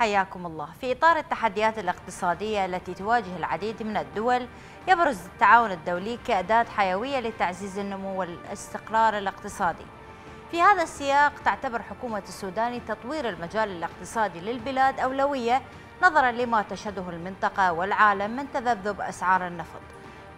حياكم الله. في إطار التحديات الاقتصادية التي تواجه العديد من الدول يبرز التعاون الدولي كأداة حيوية لتعزيز النمو والاستقرار الاقتصادي. في هذا السياق تعتبر حكومة السودان تطوير المجال الاقتصادي للبلاد أولوية نظرا لما تشهده المنطقة والعالم من تذبذب أسعار النفط.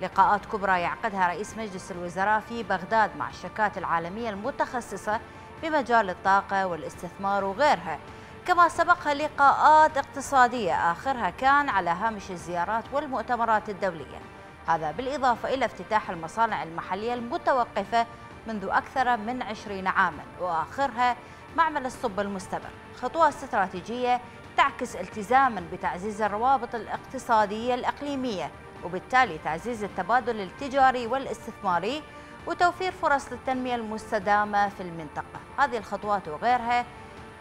لقاءات كبرى يعقدها رئيس مجلس الوزراء في بغداد مع الشركات العالمية المتخصصة بمجال الطاقة والاستثمار وغيرها. كما سبقها لقاءات اقتصادية آخرها كان على هامش الزيارات والمؤتمرات الدولية. هذا بالإضافة إلى افتتاح المصانع المحلية المتوقفة منذ أكثر من عشرين عاما وآخرها معمل الصب المستمر. خطوة استراتيجية تعكس التزاما بتعزيز الروابط الاقتصادية الإقليمية وبالتالي تعزيز التبادل التجاري والاستثماري وتوفير فرص للتنمية المستدامة في المنطقة. هذه الخطوات وغيرها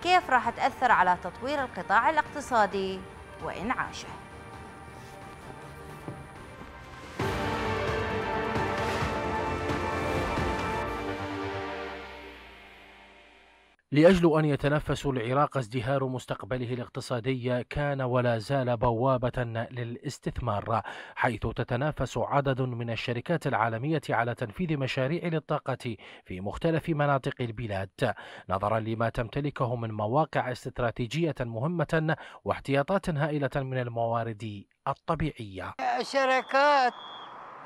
كيف راح تأثر على تطوير القطاع الاقتصادي؟ وإنعاشه لأجل أن يتنفس العراق ازدهار مستقبله الاقتصادي كان ولا زال بوابة للاستثمار حيث تتنافس عدد من الشركات العالمية على تنفيذ مشاريع للطاقة في مختلف مناطق البلاد. نظرا لما تمتلكه من مواقع استراتيجية مهمة واحتياطات هائلة من الموارد الطبيعية. الشركات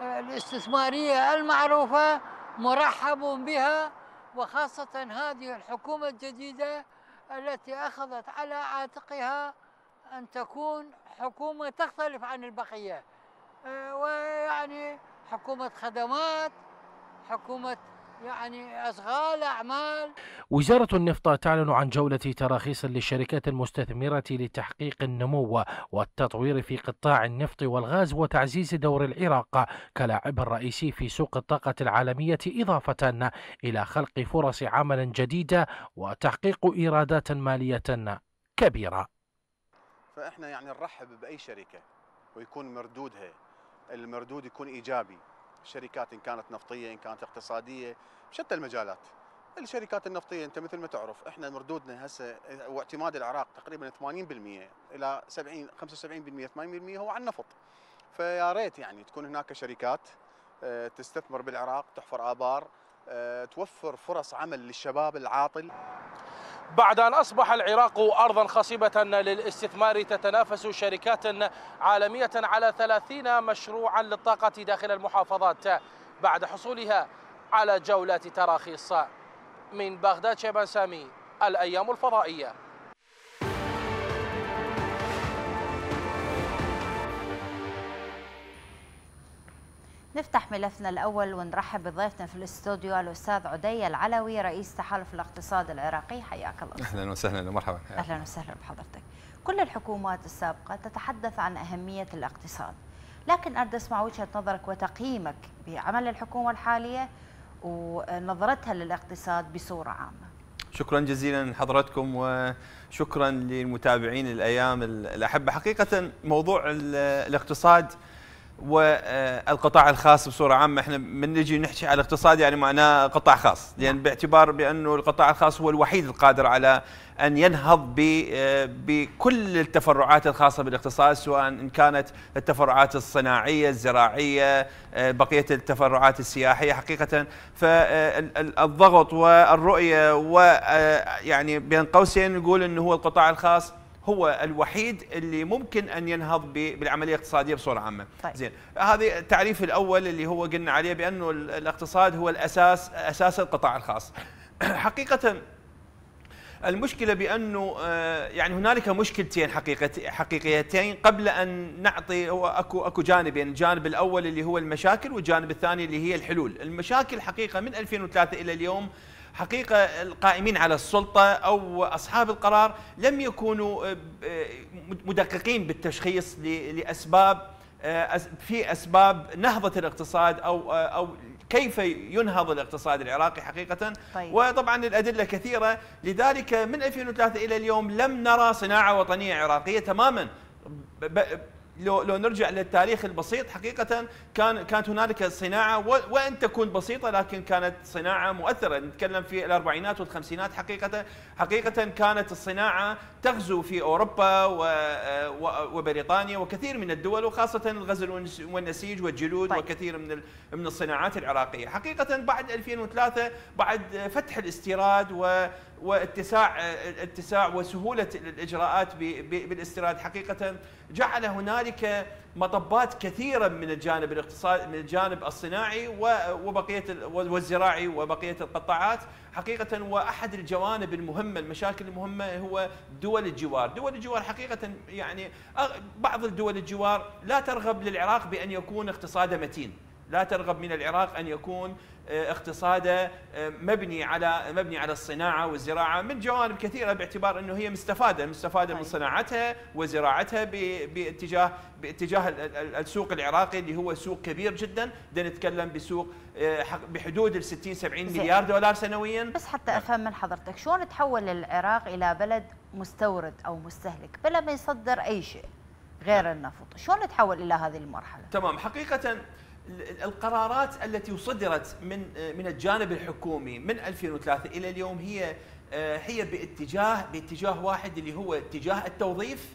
الاستثمارية المعروفة مرحب بها وخاصة هذه الحكومة الجديدة التي أخذت على عاتقها أن تكون حكومة تختلف عن البقية. آه، ويعني حكومة خدمات حكومة يعني أشغال أعمال. وزارة النفط تعلن عن جولة تراخيص للشركات المستثمرة لتحقيق النمو والتطوير في قطاع النفط والغاز وتعزيز دور العراق كلاعب رئيسي في سوق الطاقة العالمية إضافة إلى خلق فرص عمل جديدة وتحقيق إيرادات مالية كبيرة. فإحنا يعني نرحب بأي شركة ويكون مردودها المردود يكون إيجابي. الشركات إن كانت نفطية إن كانت اقتصادية بشتى المجالات. الشركات النفطية أنت مثل ما تعرف إحنا مردودنا هسه واعتماد العراق تقريبا 80% إلى 70 75% 80% هو على النفط. فيا ريت يعني تكون هناك شركات آه، تستثمر بالعراق تحفر آبار توفر فرص عمل للشباب العاطل. بعد أن أصبح العراق أرضا خصيبة للاستثمار تتنافس شركات عالمية على 30 مشروعا للطاقة داخل المحافظات بعد حصولها على جولة تراخيص. من بغداد شيبان سامي الأيام الفضائية. نفتح ملفنا الأول ونرحب بضيفنا في الاستوديو الأستاذ عدي العلوي رئيس تحالف الاقتصاد العراقي. حياك الله. أهلا وسهلا ومرحبا أهلا وسهلا بحضرتك. كل الحكومات السابقة تتحدث عن أهمية الاقتصاد. لكن أريد أسمع وجهة نظرك وتقييمك بعمل الحكومة الحالية ونظرتها للاقتصاد بصورة عامة. شكرا جزيلا لحضرتكم وشكرا للمتابعين الأيام الأحبة. حقيقة موضوع الاقتصاد والقطاع الخاص بصورة عامة. إحنا من نجي نحكي على الاقتصاد يعني معناه قطاع خاص. لأن يعني باعتبار بانه القطاع الخاص هو الوحيد القادر على أن ينهض بكل التفرعات الخاصة بالاقتصاد سواء إن كانت التفرعات الصناعية الزراعية بقية التفرعات السياحية. حقيقة فالضغط والرؤية ويعني بين قوسين نقول إنه هو القطاع الخاص هو الوحيد اللي ممكن أن ينهض بالعملية الاقتصادية بصورة عامة. طيب. زين. هذه التعريف الأول اللي هو قلنا عليه بانه الاقتصاد هو الأساس أساس القطاع الخاص. حقيقة المشكلة بأنه آه، يعني هنالك مشكلتين حقيقه حقيقيتين قبل أن نعطي هو اكو أكو جانبين، الجانب الأول اللي هو المشاكل والجانب الثاني اللي هي الحلول، المشاكل حقيقة من 2003 إلى اليوم حقيقة القائمين على السلطة أو أصحاب القرار لم يكونوا آه، آه، مدققين بالتشخيص لأسباب آه، في أسباب نهضة الاقتصاد أو أو كيف ينهض الاقتصاد العراقي حقيقة طيب. وطبعا الأدلة كثيرة لذلك من 2003 إلى اليوم لم نرى صناعة وطنية عراقية تماما لو لو نرجع للتاريخ البسيط حقيقة كان كانت هنالك صناعة وان تكون بسيطة لكن كانت صناعة مؤثرة نتكلم في الأربعينات والخمسينات حقيقه حقيقة كانت الصناعة تغزو في أوروبا وبريطانيا وكثير من الدول وخاصة الغزل والنسيج والجلود طيب. وكثير من من الصناعات العراقية حقيقة بعد 2003 بعد فتح الاستيراد و واتساع اتساع وسهولة الإجراءات بالاستيراد. حقيقة جعل هنالك مطبات كثيرة من الجانب الاقتصادي من الجانب الصناعي وبقية والزراعي وبقية القطاعات. حقيقة وأحد الجوانب المهمة المشاكل المهمة هو دول الجوار، دول الجوار حقيقة يعني بعض الدول الجوار لا ترغب للعراق بأن يكون اقتصاده متين، لا ترغب من العراق أن يكون آه، اقتصاده آه، مبني على مبني على الصناعة والزراعة من جوانب كثيرة باعتبار أنه هي مستفادة مستفادة من طيب. صناعتها وزراعتها باتجاه باتجاه السوق العراقي اللي هو سوق كبير جدا بدنا نتكلم بسوق آه، بحدود ال 60 70 مليار دولار سنويا بس حتى نعم. أفهم من حضرتك شلون تحول العراق إلى بلد مستورد أو مستهلك بلا ما يصدر أي شيء غير نعم. النفط شلون تحول إلى هذه المرحلة تمام حقيقه القرارات التي صدرت من من الجانب الحكومي من 2003 إلى اليوم هي هي باتجاه باتجاه واحد اللي هو اتجاه التوظيف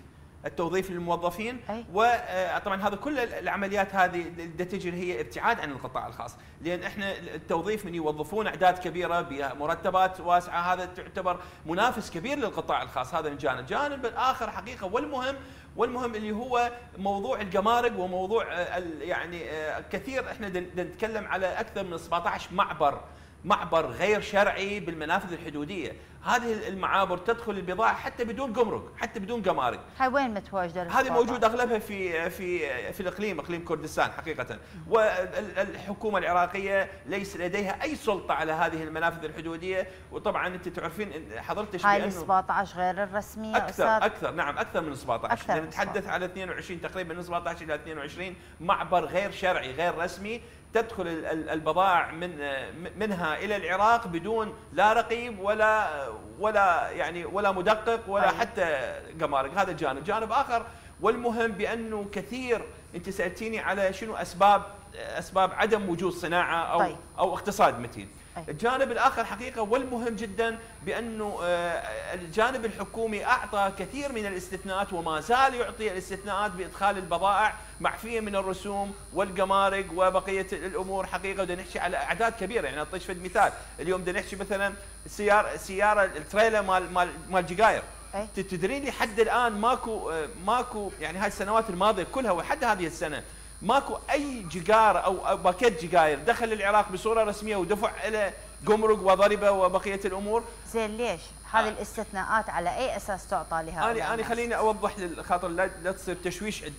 التوظيف للموظفين. وطبعا هذا كل العمليات هذه اللي تجري هي ابتعاد عن القطاع الخاص. لأن إحنا التوظيف من يوظفون أعداد كبيرة بمرتبات واسعة هذا تعتبر منافس كبير للقطاع الخاص. هذا من جانب، الجانب الآخر حقيقة والمهم والمهم اللي هو موضوع الجمارك وموضوع يعني كثير إحنا نتكلم على أكثر من 17 معبر. معبر غير شرعي بالمنافذ الحدودية. هذه المعابر تدخل البضاعة حتى بدون جمرك حتى بدون جمارك هاي وين متواجدة هذه موجودة أغلبها في في في الإقليم إقليم كردستان حقيقة. والحكومة العراقية ليس لديها أي سلطة على هذه المنافذ الحدودية. وطبعا أنت تعرفين حضرتك هاي ال 17 غير الرسمية أكثر أستاذ. أكثر نعم أكثر من 17 أكثر نتحدث على 22 تقريبا من 17 إلى 22 معبر غير شرعي غير رسمي. تدخل البضائع من منها إلى العراق بدون لا رقيب ولا ولا يعني ولا مدقق ولا طيب. حتى جمارك هذا جانب جانب آخر والمهم بأنه كثير أنت سألتيني على شنو أسباب أسباب عدم وجود صناعة أو طيب. أو اقتصاد متين الجانب الآخر حقيقة والمهم جدا بأنه آه، الجانب الحكومي أعطى كثير من الاستثناءات وما زال يعطي الاستثناءات بإدخال البضائع معفيه من الرسوم والجمارك وبقية الأمور حقيقة. بدنا نحكي على أعداد كبيرة. يعني أعطيك مثال. اليوم بدنا نحكي مثلا سيارة سيارة التريلا مال مال مال جيجاير. تدرين لحد الآن ماكو آه، ماكو يعني هاي السنوات الماضية كلها وحد هذه السنة ماكو أي جيجار أو باكيت جيجاير دخل العراق بصورة رسمية ودفع إلى جمرك وضريبه وبقية الأمور زين ليش؟ هذه آه. الاستثناءات على أي أساس تعطى لهؤلاء أنا أنا خليني أوضح للخاطر لا تصير تشويش عند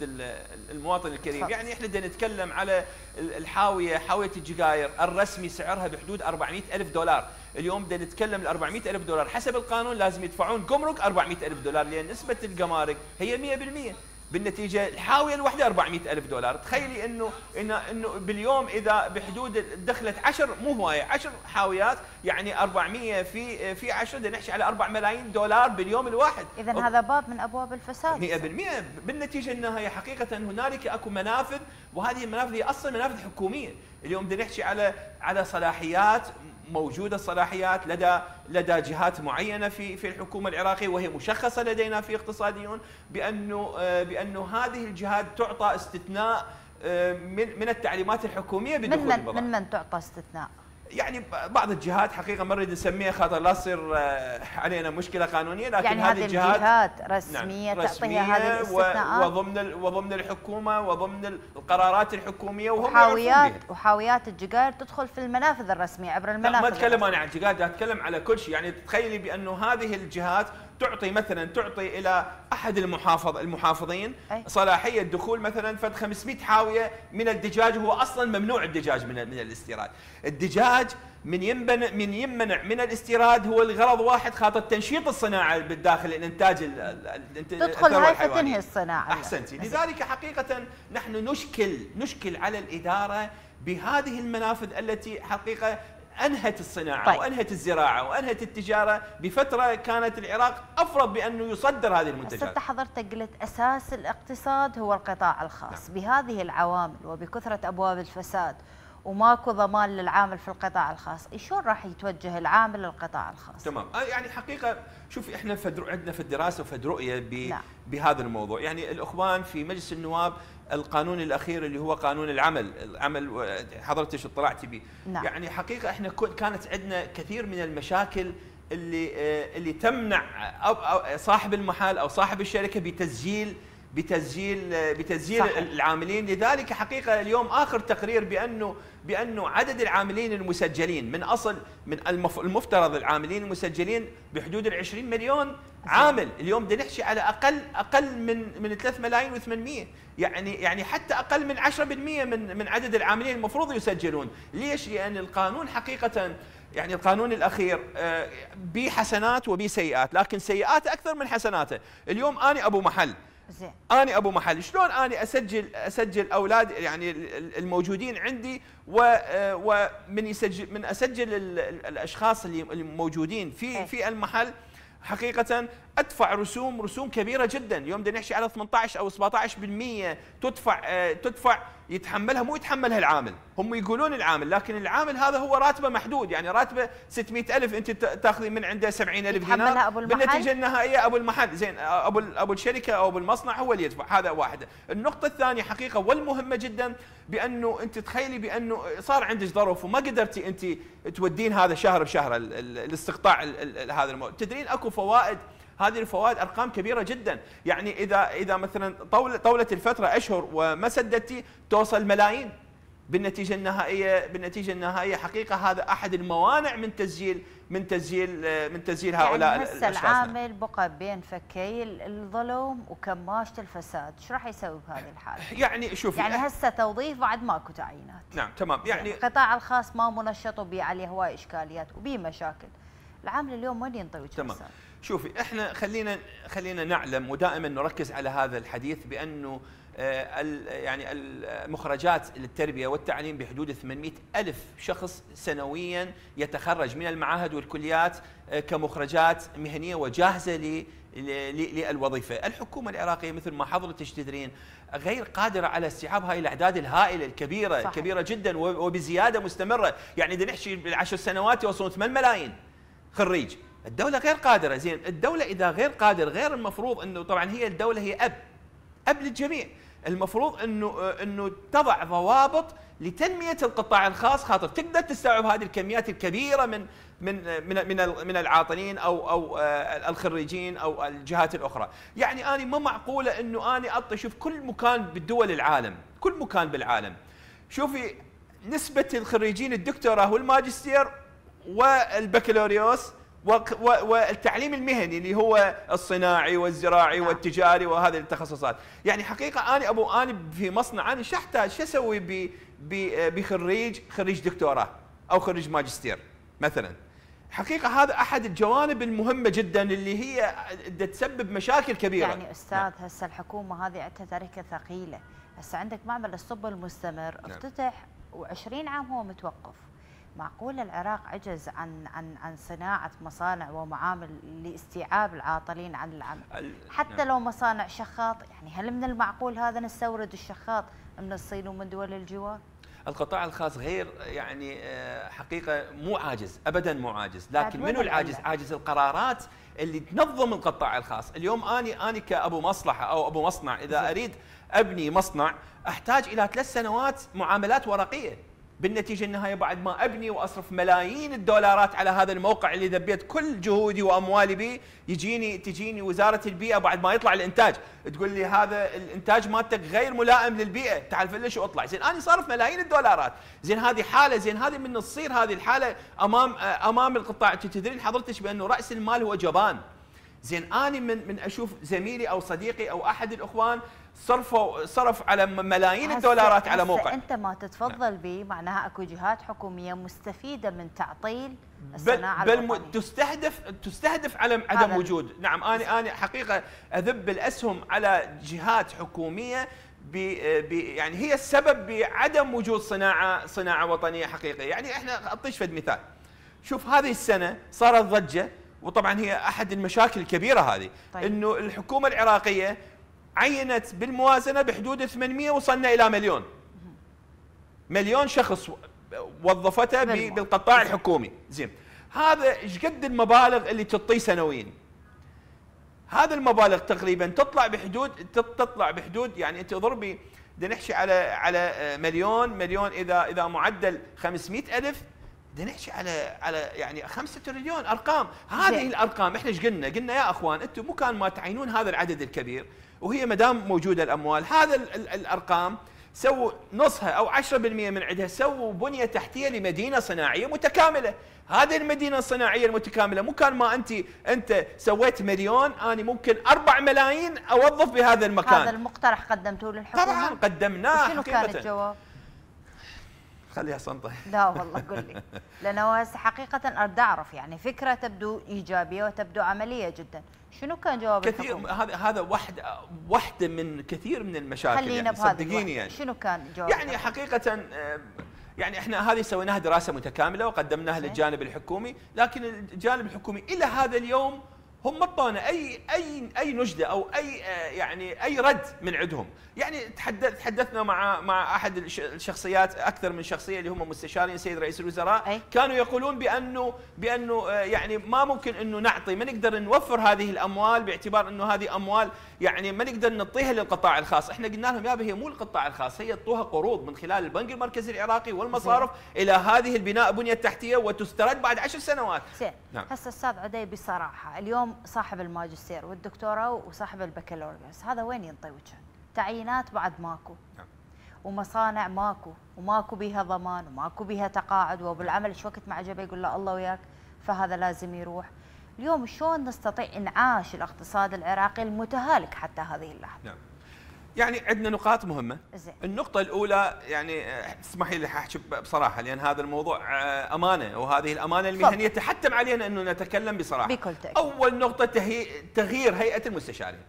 المواطن الكريم، فضل. يعني إحنا بدنا نتكلم على الحاويه حاوية الجيجاير الرسمي سعرها بحدود 400 ألف دولار، اليوم بدنا نتكلم ال 400 ألف دولار حسب القانون لازم يدفعون جمرك 400 ألف دولار لأن نسبة الجمارك هي 100%. بالنتيجة الحاويه الواحده 400 ألف دولار. تخيلي انه انه إنه باليوم إذا بحدود دخلت 10 مو هواية 10 حاويات يعني 400 في في 10 بدنا نحكي على 4 ملايين دولار باليوم الواحد. اذا هذا باب من أبواب الفساد. 100% بالنتيجة انها هي حقيقة هنالك أكو منافذ وهذه المنافذ هي أصلا منافذ حكومية. اليوم بدنا نحكي على على صلاحيات موجودة الصلاحيات لدى لدى جهات معينة في في الحكومة العراقية وهي مشخصة لدينا في اقتصاديون بأنه آه، بأنه هذه الجهات تعطى استثناء آه، من من التعليمات الحكومية بدخول من من, من من تعطى استثناء؟ يعني بعض الجهات حقيقة ما نريد نسميها خاطر لا تصير آه، علينا مشكلة قانونية لكن يعني هذه الجهات, الجهات رسمية نعم تعطيها هذه الاستثناءات؟ وضمن وضمن الحكومة وضمن القرارات الحكومية وهم وحاويات وحاويات الجيجار تدخل في المنافذ الرسمية عبر المنافذ لا ما أتكلم أنا عن الجيجار أتكلم على كل شيء. يعني تخيلي بأنه هذه الجهات تعطي مثلا تعطي إلى أحد المحافظ المحافظين أي. صلاحية دخول مثلا فد 500 حاوية من الدجاج هو أصلا ممنوع الدجاج من من الاستيراد. الدجاج من يمنع من يمنع من الاستيراد هو الغرض واحد خاطر تنشيط الصناعة بالداخل الانتاج تدخل هاي فتنهي الصناعة. احسنتي لذلك حقيقه نحن نشكل نشكل على الإدارة بهذه المنافذ التي حقيقة أنهت الصناعة طيب. وأنهت الزراعة وأنهت التجارة بفترة كانت العراق افرض بأنه يصدر هذه المنتجات أنت حضرتك قلت أساس الاقتصاد هو القطاع الخاص نعم. بهذه العوامل وبكثرة أبواب الفساد وماكو ضمان للعامل في القطاع الخاص شلون راح يتوجه العامل للقطاع الخاص تمام آه، يعني حقيقة شوفي إحنا فد عندنا في الدراسة وفد رؤيه ب... نعم. بهذا الموضوع يعني الأخوان في مجلس النواب القانون الأخير اللي هو قانون العمل العمل حضرتك اطلعتي به نعم. يعني حقيقة إحنا كانت عندنا كثير من المشاكل اللي آه، اللي تمنع أو أو صاحب المحل أو صاحب الشركة بتسجيل بتسجيل بتسجيل صحيح. العاملين لذلك حقيقة اليوم آخر تقرير بأنه بانه عدد العاملين المسجلين من أصل من المفترض العاملين المسجلين بحدود ال 20 مليون عامل. اليوم بدنا نحكي على أقل أقل من من 3 ملايين و800 يعني يعني حتى أقل من 10% من من عدد العاملين المفروض يسجلون. ليش؟ لأن القانون حقيقة يعني القانون الأخير آه، بحسنات وبسيئات لكن سيئاته أكثر من حسناته. اليوم أنا أبو محل زين. أني أبو محل. شلون أني اسجل أسجل أولاد يعني الموجودين عندي ومن يسجل من أسجل الأشخاص اللي موجودين في إيه. في المحل. حقيقة أدفع رسوم رسوم كبيرة جدا، اليوم بدنا نحكي على 18 أو 17% تدفع آه، تدفع يتحملها مو يتحملها العامل. هم يقولون العامل لكن العامل هذا هو راتبه محدود. يعني راتبه 600 ألف أنت تاخذين من عنده 70 ألف دينار أبو المحل؟ بالنتيجة النهائية أبو المحل. زين أبو أبو الشركة أو أبو المصنع هو اللي يدفع هذا واحدة النقطة الثانية حقيقة والمهمة جدا بأنه أنت تخيلي بأنه صار عندك ظرف وما قدرتي أنت تودين هذا شهر بشهر الاستقطاع هذا الموضوع تدرين أكو فوائد هذه الفوائد أرقام كبيرة جدا. يعني إذا إذا مثلا طول طوله الفترة أشهر وما سددتي توصل ملايين بالنتيجة النهائية بالنتيجة النهائية حقيقة هذا أحد الموانع من تسجيل من تسجيل من تسجيل هؤلاء يعني هسه العامل بقى بين فكي الظلم وكماشة الفساد، إيش راح يسوي بهذه الحالة؟ يعني شوفي يعني هسه توظيف بعد ماكو تعيينات. نعم تمام. يعني القطاع الخاص ما منشط وبي عليه هواي إشكاليات وبي مشاكل. العامل اليوم وين ينطوي تمام. شوفي إحنا خلينا خلينا نعلم ودائما نركز على هذا الحديث بأنه آه، يعني المخرجات للتربية والتعليم بحدود 800 ألف شخص سنويا يتخرج من المعاهد والكليات آه، كمخرجات مهنية وجاهزة للوظيفة، الحكومة العراقية مثل ما حضرتك تدرين غير قادرة على استيعاب هاي الأعداد الهائلة الكبيرة صحيح. الكبيره جدا وبزيادة مستمرة، يعني إذا نحكي بالعشر سنوات يوصلون 8 ملايين خريج، الدولة غير قادرة زين الدولة إذا غير قادر غير المفروض أنه طبعا هي الدولة هي أب أب للجميع المفروض أنه أنه تضع ضوابط لتنمية القطاع الخاص خاطر تقدر تستوعب هذه الكميات الكبيرة من من من من من العاطلين أو أو آه، الخريجين أو الجهات الأخرى، يعني أنا ما معقولة إنه أنا اعطي شوف كل مكان بالدول العالم، كل مكان بالعالم. شوفي نسبة الخريجين الدكتوراه والماجستير والبكالوريوس والتعليم المهني اللي هو الصناعي والزراعي نعم. والتجاري وهذه التخصصات. يعني حقيقة أنا أبو أنا في مصنع أنا شو أحتاج؟ شو أسوي بخريج خريج دكتوراه أو خريج ماجستير مثلا؟ حقيقة هذا أحد الجوانب المهمة جدا اللي هي تسبب مشاكل كبيرة. يعني أستاذ نعم. هسه الحكومة هذه عندها تركه ثقيلة. هسه عندك معمل الصب المستمر. نعم. افتتح و20 عام هو متوقف. معقول العراق عجز عن عن عن صناعة مصانع ومعامل لاستيعاب العاطلين عن العمل؟ حتى نعم. لو مصانع شخاط يعني هل من المعقول هذا نستورد الشخاط من الصين ومن دول الجوار؟ القطاع الخاص غير يعني آه، حقيقة مو عاجز ابدا مو عاجز. لكن منو العاجز؟ عاجز القرارات اللي تنظم القطاع الخاص. اليوم أني أني كأبو مصلحة أو أبو مصنع إذا أريد أبني مصنع أحتاج إلى ثلاث سنوات معاملات ورقية. بالنتيجة النهاية بعد ما أبني وأصرف ملايين الدولارات على هذا الموقع اللي ذبيت كل جهودي وأموالي به يجيني تجيني وزارة البيئة بعد ما يطلع الإنتاج. تقول لي هذا الإنتاج مالتك غير ملائم للبيئة. تعال فلش واطلع. زين أنا صارف ملايين الدولارات. زين هذه حالة زين هذه من تصير هذه الحالة امام أمام القطاع. تدرين حضرتك بأنه رأس المال هو جبان. زين اني من من أشوف زميلي أو صديقي أو أحد الإخوان صرفوا صرف على ملايين الدولارات على موقع أنت ما تتفضل نعم. به معناها أكو جهات حكومية مستفيدة من تعطيل الصناعة بل, بل تستهدف تستهدف على عدم وجود نعم أنا أنا حقيقة أذب الاسهم على جهات حكومية ب يعني هي السبب بعدم وجود صناعه صناعة وطنية حقيقية، يعني إحنا اعطيك فد مثال. شوف هذه السنة صارت ضجة وطبعا هي أحد المشاكل الكبيرة هذه طيب. إنه الحكومة العراقية عينت بالموازنة بحدود 800 وصلنا إلى مليون. مليون شخص وظفته بالقطاع الحكومي، زين. هذا إيش قد المبالغ اللي تعطيه سنويا؟ هذا المبالغ تقريبا تطلع بحدود تطلع بحدود يعني أنت اضربي بدنا نحكي على على مليون مليون اذا إذا معدل 500 ألف بدنا نحكي على على يعني 5 تريليون أرقام. هذه الأرقام إحنا إيش قلنا؟ قلنا يا أخوان أنتم مو كان ما تعينون هذا العدد الكبير وهي ما دام موجودة الأموال هذا الأرقام سووا نصها أو 10% من عندها سووا بنية تحتية لمدينة صناعية متكاملة. هذه المدينة الصناعية المتكاملة مو كان ما انت أنت سويت مليون أنا ممكن 4 ملايين أوظف بهذا المكان. هذا المقترح قدمتوه للحكومة. طبعا قدمناه شنو كان الجواب؟ خليها صنطة. لا والله قل لي. لأنه حقيقة أريد أعرف يعني فكرة تبدو إيجابية وتبدو عملية جدا. شنو كان جواب كثير هذا هذا واحدة واحدة من كثير من المشاكل خلينا يعني صدقيني يعني. شنو كان جواب يعني حقيقة يعني إحنا هذه سويناها دراسة متكاملة وقدمناها للجانب الحكومي لكن الجانب الحكومي إلى هذا اليوم هم ما اعطونا اي اي أي نجدة أو أي آه، يعني أي رد من عندهم يعني تحدث تحدثنا مع مع أحد الشخصيات أكثر من شخصية اللي هم مستشارين سيد رئيس الوزراء أي؟ كانوا يقولون بانه بأنه آه، يعني ما ممكن إنه نعطي ما نقدر نوفر هذه الأموال باعتبار إنه هذه أموال يعني ما نقدر نعطيها للقطاع الخاص إحنا قلنا لهم يابا هي مو القطاع الخاص هي اعطوها قروض من خلال البنك المركزي العراقي والمصارف زي. إلى هذه البناء بنية التحتيه وتسترد بعد عشر سنوات زين نعم. هسه أستاذ عدي بصراحه اليوم صاحب الماجستير والدكتوراه وصاحب البكالوريوس. هذا وين ينطي وجهه تعيينات بعد ماكو. نعم. ومصانع ماكو. وماكو بيها ضمان وماكو بيها تقاعد وبالعمل إيش وقت ما عجبه يقول له الله وياك فهذا لازم يروح. اليوم شلون نستطيع إنعاش الاقتصاد العراقي المتهالك حتى هذه اللحظة؟ نعم. يعني عندنا نقاط مهمة. زي. النقطة الأولى يعني تسمحي لي أحكي بصراحة لأن هذا الموضوع آه، أمانة وهذه الأمانة المهنية تحتم علينا انه نتكلم بصراحة. بكل تأكيد. أول نقطة تغيير هيئة المستشارين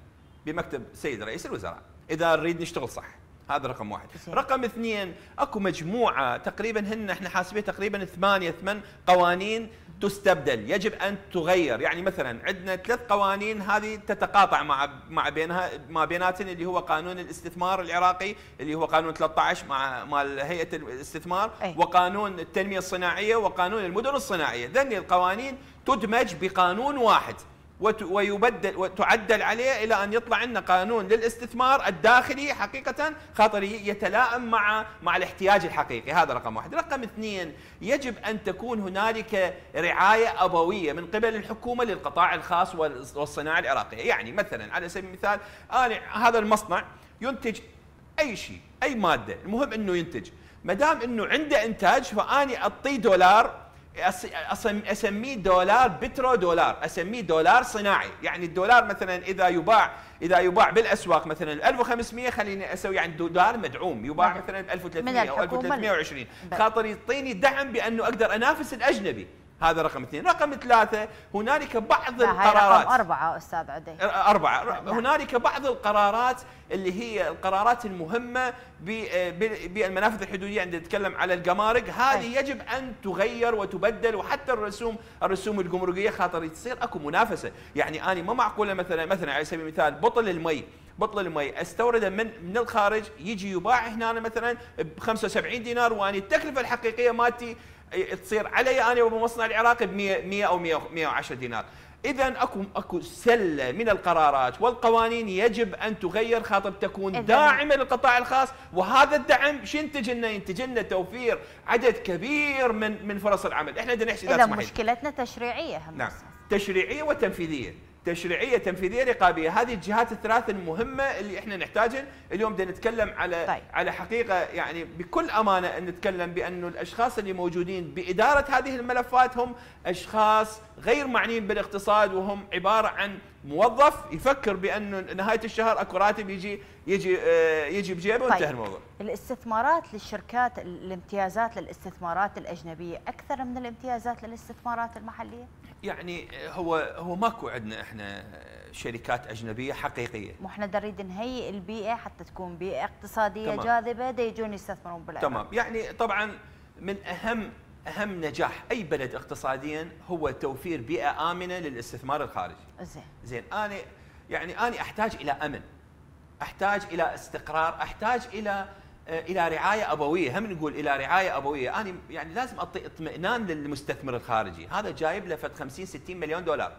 بمكتب سيد رئيس الوزراء. إذا نريد نشتغل صح. هذا رقم واحد. رقم اثنين اكو مجموعة تقريبا هن إحنا حاسبين تقريبا ثمانية ثمان قوانين تستبدل يجب أن تغير يعني مثلا عندنا ثلاث قوانين هذه تتقاطع مع مع بينها ما بيناتن اللي هو قانون الاستثمار العراقي اللي هو قانون 13 مع مال هيئة الاستثمار أي. وقانون التنمية الصناعية وقانون المدن الصناعية ذني القوانين تدمج بقانون واحد ويبدل وتعدل عليه إلى أن يطلع لنا قانون للاستثمار الداخلي حقيقة خاطر يتلائم مع مع الاحتياج الحقيقي. هذا رقم واحد. رقم اثنين يجب أن تكون هنالك رعاية أبوية من قبل الحكومة للقطاع الخاص والصناعة العراقية. يعني مثلا على سبيل المثال أنا هذا المصنع ينتج أي شيء أي مادة. المهم إنه ينتج. ما دام إنه عنده إنتاج فأني أعطيه دولار أسميه دولار بترو دولار أسميه دولار صناعي. يعني الدولار مثلا إذا يباع إذا يباع بالأسواق مثلا 1500 خليني أسوي يعني دولار مدعوم. يباع نعم. مثلا ب 1300 أو 1320 خاطر يعطيني دعم بأنه أقدر أنافس الأجنبي. هذا رقم اثنين. رقم ثلاثة هنالك بعض القرارات رقم أربعة أستاذ عدي. أربعة. لا. هنالك بعض القرارات اللي هي القرارات المهمة بالمنافذ الحدودية عندما نتكلم على الجمارك. هذه يجب أن تغير وتبدل وحتى الرسوم الرسوم الجمركية خاطر تصير أكو منافسة. يعني أنا ما معقولة مثلا مثلا على سبيل المثال بطل المي بطل المي استورده من من الخارج يجي يباع هنا مثلا ب 75 دينار واني التكلفة الحقيقية مالتي تصير علي أنا وبمصنع العراقي ب 100 100 أو 110 دينار. اذا اكو أكو سلة من القرارات والقوانين يجب أن تغير خاطر تكون داعمة للقطاع الخاص وهذا الدعم شو ينتج لنا؟ ينتج لنا توفير عدد كبير من من فرص العمل، إحنا بدنا نحكي اذا مشكلتنا تشريعية هم نعم. تشريعية وتنفيذية. تشريعية تنفيذيه رقابية هذه الجهات الثلاث المهمة اللي إحنا نحتاجها اليوم بدنا نتكلم على طيب. على حقيقة يعني بكل أمانة ان نتكلم بانه الأشخاص اللي موجودين بإدارة هذه الملفات هم أشخاص غير معنيين بالإقتصاد وهم عبارة عن موظف يفكر بانه نهاية الشهر أكو راتب يجي يجي آه، يجي بجيبه وانتهى طيب. الموضوع الاستثمارات للشركات الامتيازات للاستثمارات الأجنبية أكثر من الامتيازات للاستثمارات المحلية يعني هو هو ماكو عندنا إحنا شركات أجنبية حقيقية مو إحنا نريد نهيئ البيئة حتى تكون بيئة اقتصادية تمام. جاذبة دا يجون يستثمرون بالعراق تمام يعني طبعا من أهم أهم نجاح أي بلد اقتصاديا هو توفير بيئة آمنة للاستثمار الخارجي. زين. زين أنا يعني أنا أحتاج إلى أمن أحتاج إلى استقرار أحتاج إلى آه، إلى رعاية أبوية. هم نقول إلى رعاية أبوية. أنا يعني لازم أعطي اطمئنان للمستثمر الخارجي. هذا جايب له فد 50 60 مليون دولار.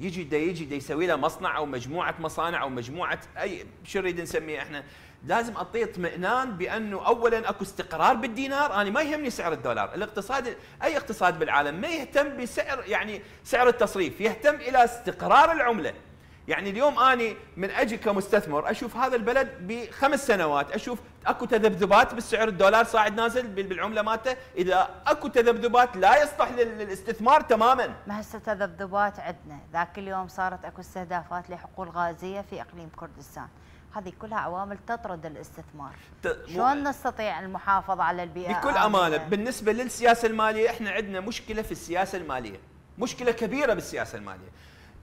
يجي دا يجي دا يسوي له مصنع أو مجموعة مصانع أو مجموعة أي شو نريد نسميه إحنا؟ لازم أعطيه اطمئنان بأنه اولا أكو استقرار بالدينار. أنا ما يهمني سعر الدولار. الاقتصاد أي اقتصاد بالعالم ما يهتم بسعر يعني سعر التصريف يهتم إلى استقرار العملة. يعني اليوم أني من أجي كمستثمر أشوف هذا البلد بخمس سنوات أشوف أكو تذبذبات بالسعر الدولار صاعد نازل بال- بالعملة مالته. إذا أكو تذبذبات لا يصلح لل- للاستثمار تماما. ما هسه تذبذبات عندنا؟ ذاك اليوم صارت أكو استهدافات لحقول غازية في إقليم كردستان. هذه كلها عوامل تطرد الاستثمار. ت- شلون نستطيع المحافظة على البيئة؟ بكل آمنة؟ أمانة بالنسبة للسياسة المالية إحنا عندنا مشكلة في السياسة المالية. مشكلة كبيرة بالسياسة المالية.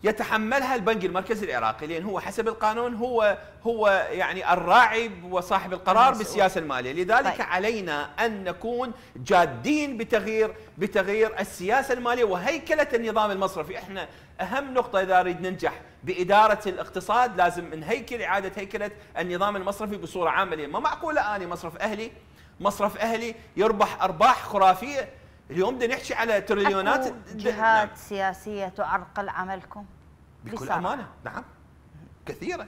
يتحملها البنك المركزي العراقي لأن هو حسب القانون هو هو يعني الراعي وصاحب القرار. بالسياسة المالية لذلك طيب. علينا أن نكون جادين بتغيير بتغيير السياسة المالية وهيكلة النظام المصرفي إحنا أهم نقطة إذا نريد ننجح بإدارة الاقتصاد لازم نهيكل إعادة هيكلة النظام المصرفي بصورة عامة ما معقولة أني مصرف أهلي مصرف أهلي يربح أرباح خرافية اليوم بدنا نحكي على تريليونات جهات نعم. سياسية تعرقل عملكم بكل بصراحة. أمانة. نعم. كثيرة.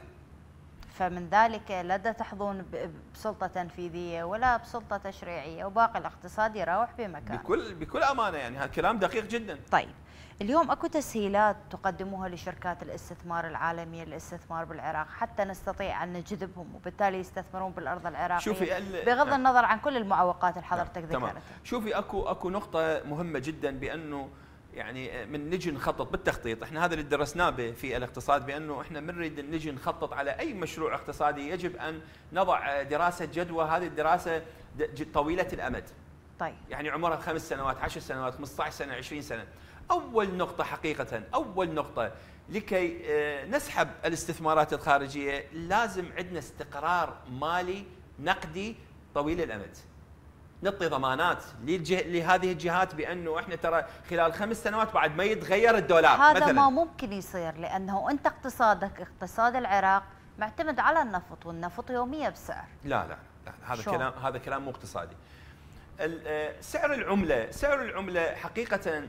فمن ذلك لا تحظون بسلطة تنفيذية ولا بسلطة تشريعية وباقي الاقتصاد يروح بمكان. بكل بكل أمانة يعني هذا كلام دقيق جدا. طيب. اليوم أكو تسهيلات تقدموها لشركات الاستثمار العالمية للاستثمار بالعراق حتى نستطيع أن نجذبهم وبالتالي يستثمرون بالأرض العراقية شوفي ال- بغض نعم. النظر عن كل المعوقات اللي حضرتك ذكرتها شوفي أكو أكو نقطة مهمة جدا بأنه يعني من نجي نخطط بالتخطيط. إحنا هذا اللي درسناه في الاقتصاد بأنه إحنا من نريد نجي نخطط على أي مشروع اقتصادي يجب أن نضع دراسة جدوى. هذه الدراسة طويلة الأمد. طيب. يعني عمرها خمس سنوات عشر سنوات 15 سنة 20 سنة. أول نقطة حقيقة أول نقطة. لكي آه، نسحب الاستثمارات الخارجية لازم عندنا استقرار مالي نقدي طويل الأمد. نعطي ضمانات للجه... لهذه الجهات بأنه إحنا ترى خلال خمس سنوات بعد ما يتغير الدولار هذا مثلا. ما ممكن يصير لأنه أنت اقتصادك اقتصاد العراق معتمد على النفط والنفط يوميه بسعر. لا لا, لا هذا شلون؟ كلام هذا كلام مو اقتصادي. آه، سعر العملة سعر العملة حقيقة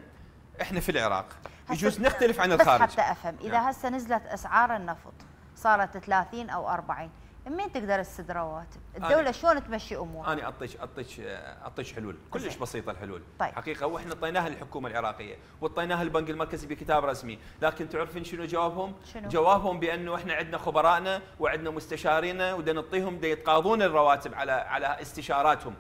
إحنا في العراق يجوز نختلف عن بس الخارج حتى أفهم إذا نعم. هسه نزلت أسعار النفط صارت 30 أو 40 منين تقدر تسد رواتب؟ الدولة شلون تمشي امورها؟ أنا اعطيك اعطيك اعطيك حلول كلش زين. بسيطة الحلول طيب. حقيقة وإحنا اعطيناها للحكومه العراقية واعطيناها البنك المركزي بكتاب رسمي لكن تعرفين شنو جوابهم شنو؟ جوابهم بأنه إحنا عندنا خبرائنا وعندنا مستشارينا ودا نعطيهم دا يتقاضون الرواتب على على استشاراتهم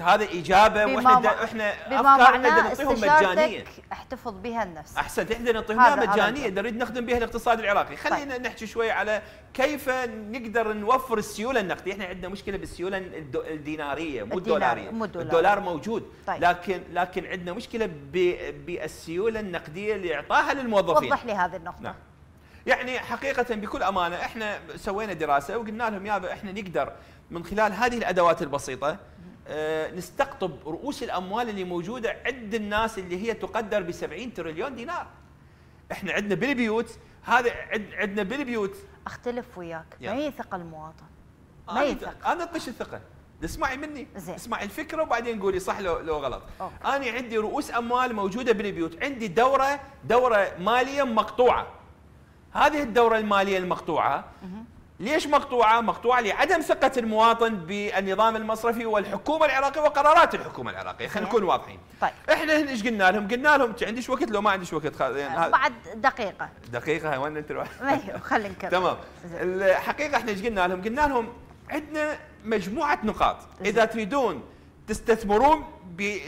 هذا إجابة وإحنا دا إحنا افكارنا نعطيهم مجانيه احتفظ بها النفس. احسنت إحنا نعطيهم مجانيه. نريد نخدم بها الاقتصاد العراقي. خلينا نحكي شوي على كيف نقدر نوفر السيولة النقدية. إحنا عندنا مشكلة بالسيولة الدينارية مو الدولارية. مو الدولار. الدولار موجود طيب. لكن لكن عندنا مشكلة بالسيولة النقدية اللي اعطاها للموظفين. وضح لي هذه النقطة. نعم. يعني حقيقة بكل أمانة إحنا سوينا دراسة وقلنا لهم يابا إحنا نقدر من خلال هذه الأدوات البسيطة آه، نستقطب رؤوس الأموال اللي موجودة عند الناس اللي هي تقدر ب 70 تريليون دينار. إحنا عندنا بالبيوت هذا عندنا بالبيوت أختلف وياك يلا. ما يثق المواطن ما يثق أنا اعطيك الثقة اسمعي مني زين. اسمعي الفكرة وبعدين قولي صح لو لو غلط. OK. أنا عندي رؤوس أموال موجودة بالبيوت، عندي دورة دورة مالية مقطوعة. هذه الدورة المالية المقطوعة ليش مقطوعة؟ مقطوعة لعدم ثقة المواطن بالنظام المصرفي والحكومة العراقية وقرارات الحكومة العراقية، خلينا. نكون واضحين. طيب إحنا هنا إيش قلنا لهم؟ قلنا لهم انت عندك وقت لو ما عندك وقت خ... يعني بعد دقيقة هاي وين أنت الواحد؟ أيوه خلينا نكمل تمام زين. الحقيقة إحنا إيش قلنا لهم؟ قلنا لهم عندنا مجموعة نقاط إذا تريدون تستثمرون ب-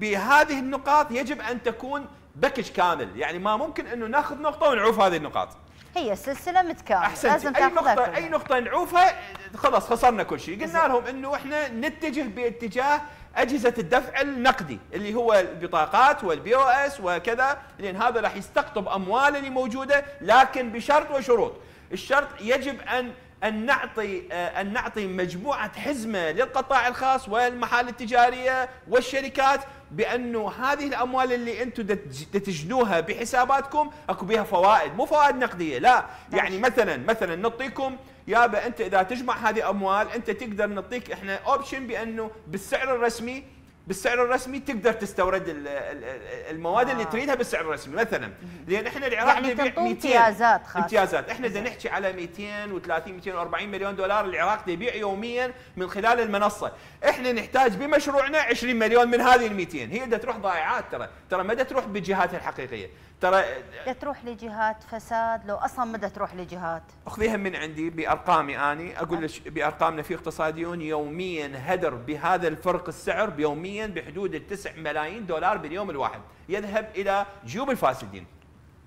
بهذه النقاط يجب أن تكون package كامل يعني ما ممكن إنه ناخذ نقطة ونعوف هذه النقاط هي سلسلة متكاملة احسنت لازم أي نقطه كلها. أي نقطة نعوفها خلاص خسرنا كل شيء. قلنا لهم إنه إحنا نتجه باتجاه أجهزة الدفع النقدي اللي هو البطاقات وال POS وكذا. لأن هذا راح يستقطب أموال اللي موجودة لكن بشرط وشروط. الشرط يجب ان أن نعطي آه، أن نعطي مجموعة حزمة للقطاع الخاص والمحال التجارية والشركات بأنه هذه الأموال اللي أنتم تتجنوها بحساباتكم أكو بها فوائد مو فوائد نقدية لا. يعني مثلا مثلا نعطيكم يابا أنت إذا تجمع هذه أموال أنت تقدر نعطيك إحنا اوبشن بأنه بالسعر الرسمي بالسعر الرسمي تقدر تستورد ال- ال- ال- المواد اللي آه. تريدها بالسعر الرسمي مثلا. لأن إحنا العراق يعني نبيع تنطون 200 امتيازات خاصة. امتيازات. إحنا بدنا نحكي على 230 240 مليون دولار العراق يبيع يوميا من خلال المنصة. إحنا نحتاج بمشروعنا 20 مليون من هذه ال 200 هي بدها تروح ضائعات ترى. ترى ما تروح بجهاتها الحقيقية. ترى بدها تروح لجهات فساد. لو أصلا بدها تروح لجهات. أخذيها من عندي بأرقامي أني. أقول لك بأرقامنا في اقتصاديون يوميا هدر بهذا الفرق السعر بيوميا بحدود ال 9 ملايين دولار باليوم الواحد. يذهب إلى جيوب الفاسدين.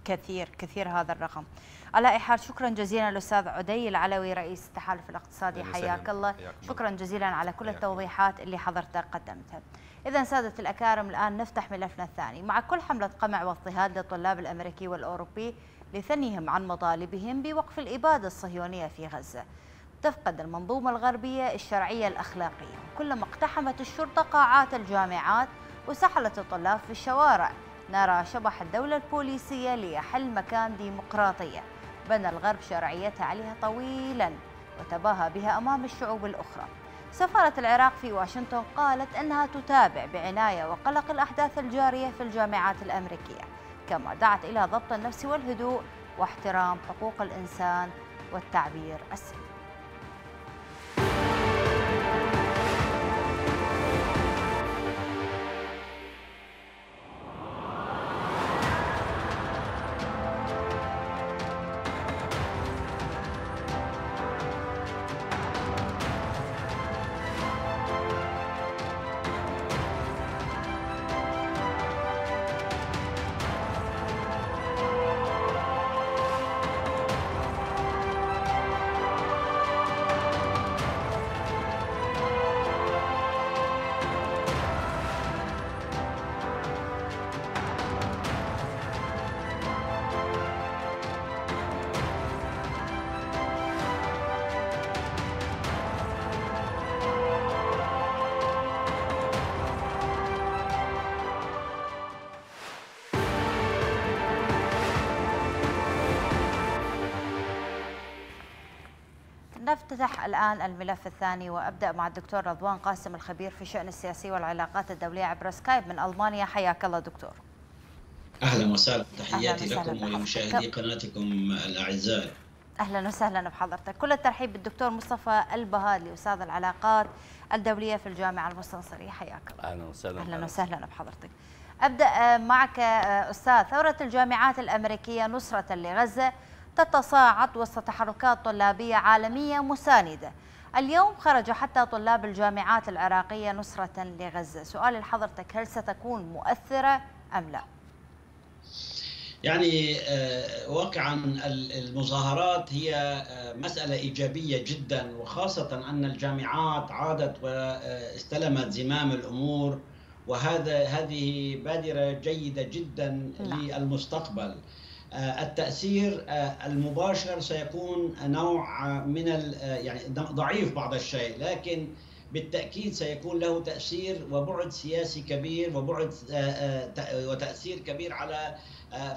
كثير كثير هذا الرقم. على اي حال شكرا جزيلا الأستاذ عدي العلوي رئيس التحالف الاقتصادي. حياك الله. شكرا جزيلا على كل التوضيحات اللي حضرتك قدمتها. إذا ساده الأكارم الآن نفتح ملفنا الثاني. مع كل حملة قمع واضطهاد للطلاب الأمريكي والأوروبي لثنيهم عن مطالبهم بوقف الإبادة الصهيونية في غزة. تفقد المنظومة الغربية الشرعية الأخلاقية. كلما اقتحمت الشرطة قاعات الجامعات وسحلت الطلاب في الشوارع نرى شبح الدولة البوليسية ليحل مكان ديمقراطية. بنى الغرب شرعيتها عليها طويلا وتباهى بها أمام الشعوب الأخرى. سفارة العراق في واشنطن قالت أنها تتابع بعناية وقلق الأحداث الجارية في الجامعات الأمريكية كما دعت إلى ضبط النفس والهدوء واحترام حقوق الإنسان والتعبير السلمي نفتتح الآن الملف الثاني وأبدأ مع الدكتور رضوان قاسم الخبير في الشأن السياسي والعلاقات الدولية عبر سكايب من ألمانيا. حياك الله دكتور. أهلا وسهلا. تحياتي أهلاً لكم بحضرتك. ولمشاهدي قناتكم الأعزاء. أهلا وسهلا بحضرتك. كل الترحيب بالدكتور مصطفى البهادلي أستاذ العلاقات الدولية في الجامعة المستنصرية. حياك الله. أهلا وسهلا. أهلا وسهلا بحضرتك. أبدأ آه، معك أستاذ. ثورة الجامعات الأمريكية نصرة لغزة. تتصاعد وسط تحركات طلابية عالمية مساندة اليوم خرج حتى طلاب الجامعات العراقية نصرة لغزة سؤالي لحضرتك هل ستكون مؤثرة أم لا؟ يعني آه، واقعا ال- المظاهرات هي آه، مسألة إيجابية جدا وخاصة أن الجامعات عادت واستلمت زمام الأمور وهذا هذه بادرة جيدة جدا نعم. للمستقبل آه، التأثير آه، المباشر سيكون نوع آه، من يعني ضعيف بعض الشيء لكن بالتأكيد سيكون له تأثير وبعد سياسي كبير وبعد وتأثير كبير على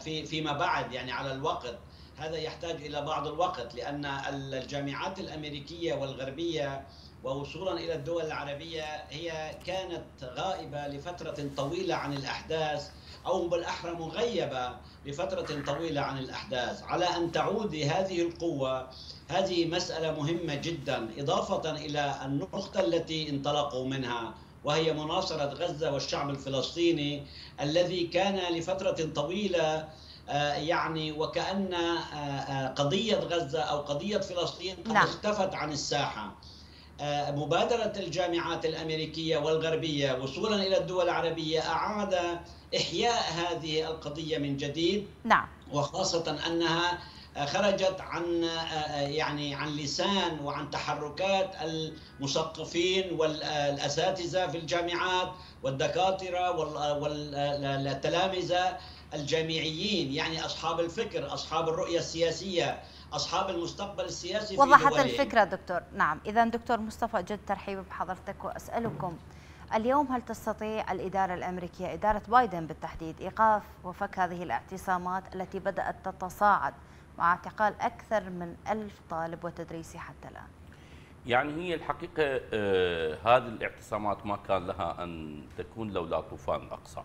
في فيما بعد يعني على الوقت. هذا يحتاج إلى بعض الوقت لأن الجامعات الأمريكية والغربية ووصولا إلى الدول العربية هي كانت غائبة لفترة طويلة عن الأحداث أو بالاحرى مغيبه لفترة طويلة عن الأحداث على أن تعود هذه القوة هذه مسألة مهمة جدا إضافة إلى النقطة التي انطلقوا منها وهي مناصرة غزة والشعب الفلسطيني الذي كان لفترة طويلة آه، يعني وكأن آه، آه، قضية غزة أو قضية فلسطين قد نعم. اختفت عن الساحة مبادرة الجامعات الأمريكية والغربية وصولا إلى الدول العربية أعاد إحياء هذه القضية من جديد. نعم. وخاصة أنها خرجت عن يعني عن لسان وعن تحركات المثقفين والأساتذة في الجامعات والدكاترة والتلامذة الجامعيين يعني أصحاب الفكر أصحاب الرؤية السياسية. أصحاب المستقبل السياسي وضحت في الفكرة دكتور. نعم. إذا دكتور مصطفى جد ترحيب بحضرتك وأسألكم. اليوم هل تستطيع الإدارة الأمريكية إدارة بايدن بالتحديد إيقاف وفك هذه الاعتصامات التي بدأت تتصاعد مع اعتقال أكثر من ألف طالب وتدريسي حتى الآن؟ يعني هي الحقيقة آه هذه الاعتصامات ما كان لها أن تكون لولا طوفان الأقصى.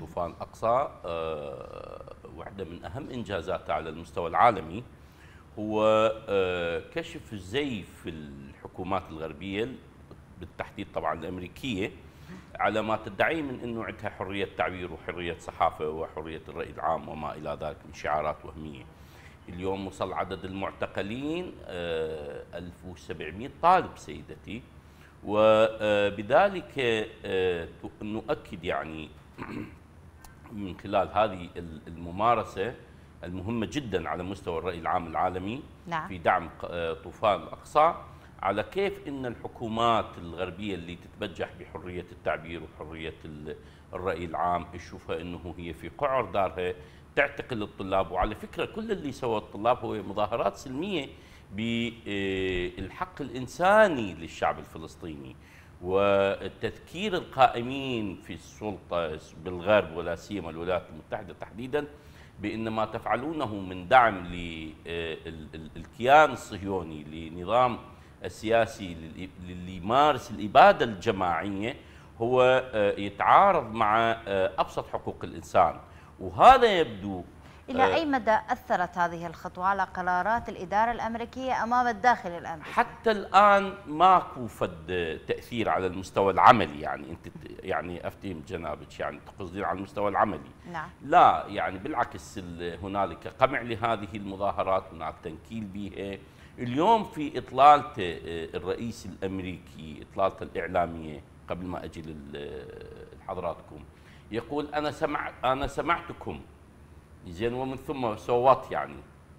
طوفان الأقصى آه واحدة من أهم إنجازاتها على المستوى العالمي. هو آه كشف الزيف في الحكومات الغربية بالتحديد طبعا الأمريكية على ما تدعيه من أنه عندها حرية تعبير وحرية صحافة وحرية الرأي العام وما إلى ذلك من شعارات وهمية. اليوم وصل عدد المعتقلين 1700 آه، طالب سيدتي. وبذلك آه، نؤكد يعني من خلال هذه الممارسة المهمة جدا على مستوى الرأي العام العالمي نعم. في دعم آه، طوفان الأقصى على كيف إن الحكومات الغربية اللي تتبجح بحرية التعبير وحرية الرأي العام تشوفها إنه هي في قعر دارها تعتقل الطلاب وعلى فكرة كل اللي سوى الطلاب هو مظاهرات سلمية بالحق الإنساني للشعب الفلسطيني والتذكير القائمين في السلطة بالغرب ولا سيما الولايات المتحدة تحديدا بإن ما تفعلونه من دعم للكيان الصهيوني لنظام السياسي اللي يمارس الإبادة الجماعية هو يتعارض مع أبسط حقوق الإنسان. وهذا يبدو إلى آه، أي مدى أثرت هذه الخطوة على قرارات الإدارة الأمريكية أمام الداخل الأمريكي؟ حتى الآن ماكو فد تأثير على المستوى العملي يعني أنت يعني أفتهم جنابك يعني تقصدين على المستوى العملي. نعم. لا يعني بالعكس هنالك قمع لهذه المظاهرات هناك تنكيل بها. اليوم في إطلالته آه، الرئيس الأمريكي إطلالته الإعلامية قبل ما أجي لحضراتكم يقول أنا سمع أنا سمعتكم زين ومن ثم سوات يعني.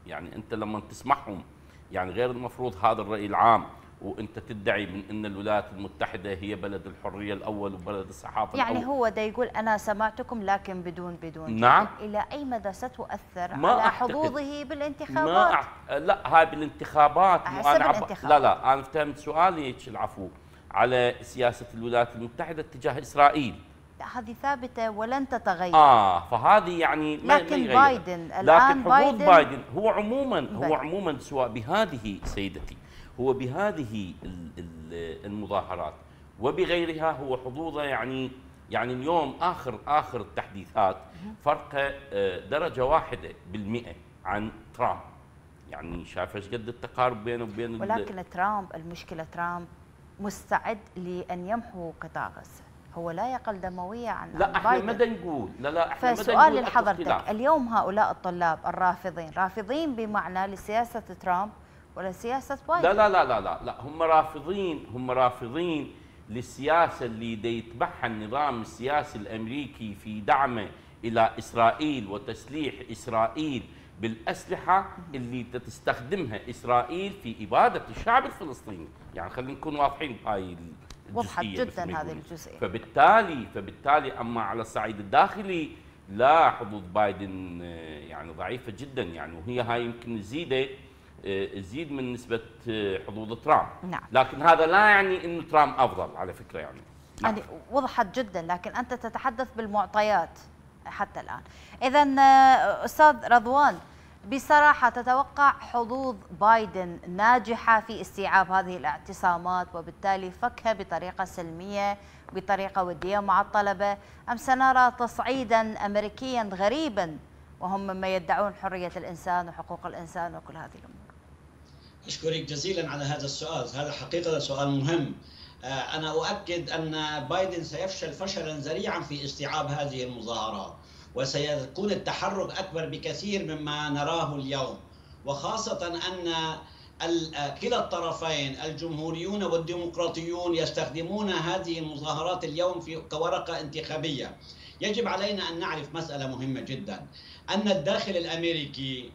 يعني أنت لما تسمعهم يعني غير المفروض هذا الرأي العام وأنت تدعي من إن الولايات المتحدة هي بلد الحرية الأول وبلد الصحافة يعني الأول. هو ده يقول أنا سمعتكم لكن بدون بدون نعم. إلى أي مدى ستؤثر ما على حظوظه بالانتخابات؟ ما أعت... لا هاي بالانتخابات. حسب عب... الانتخابات. لا لا أنا فهمت سؤالي العفو؟ على سياسة الولايات المتحدة تجاه إسرائيل. هذه ثابتة ولن تتغير. آه فهذه يعني ما لكن ما بايدن الآن لكن بايدن, بايدن. هو عموما هو عموما سواء بهذه سيدتي هو بهذه المظاهرات وبغيرها هو حظوظه يعني يعني اليوم اخر آخر التحديثات فرقه آه، درجة واحدة بالمئة عن ترامب. يعني شايف إيش قد التقارب بينه وبين ولكن ترامب المشكلة ترامب مستعد لأن يمحو قطاع غزه هو لا يقل دموية عن لا إحنا مدى نقول؟ لا لا إحنا فسؤال لحضرتك اليوم هؤلاء الطلاب الرافضين رافضين بمعنى لسياسة ترامب ولا سياسة بايدن؟ لا لا لا لا لا, لا هم رافضين هم رافضين للسياسة اللي دي يتبعها النظام السياسي الأمريكي في دعمه إلى إسرائيل وتسليح إسرائيل بالأسلحة اللي تستخدمها إسرائيل في إبادة الشعب الفلسطيني. يعني خلينا نكون واضحين بهاي وضحت جدا هذه الجزئية. فبالتالي فبالتالي أما على الصعيد الداخلي لا حظوظ بايدن آه، يعني ضعيفة جدا يعني وهي هاي يمكن تزيد تزيد من نسبة آه، حظوظ ترامب. نعم. لكن هذا لا يعني انه ترامب أفضل على فكرة يعني. نعم. يعني وضحت جدا لكن أنت تتحدث بالمعطيات حتى الآن. اذا آه، أستاذ رضوان بصراحة تتوقع حظوظ بايدن ناجحة في استيعاب هذه الاعتصامات وبالتالي فكها بطريقة سلمية بطريقة ودية مع الطلبة أم سنرى تصعيدا أمريكيا غريبا وهم مما يدعون حرية الإنسان وحقوق الإنسان وكل هذه الأمور. أشكرك جزيلا على هذا السؤال. هذا حقيقة سؤال مهم. آه، أنا أؤكد أن بايدن سيفشل فشلا ذريعا في استيعاب هذه المظاهرات. وسيكون التحرك أكبر بكثير مما نراه اليوم. وخاصة أن كلا الطرفين الجمهوريون والديمقراطيون يستخدمون هذه المظاهرات اليوم في كورقة انتخابية. يجب علينا أن نعرف مسألة مهمة جدا. أن الداخل الأمريكي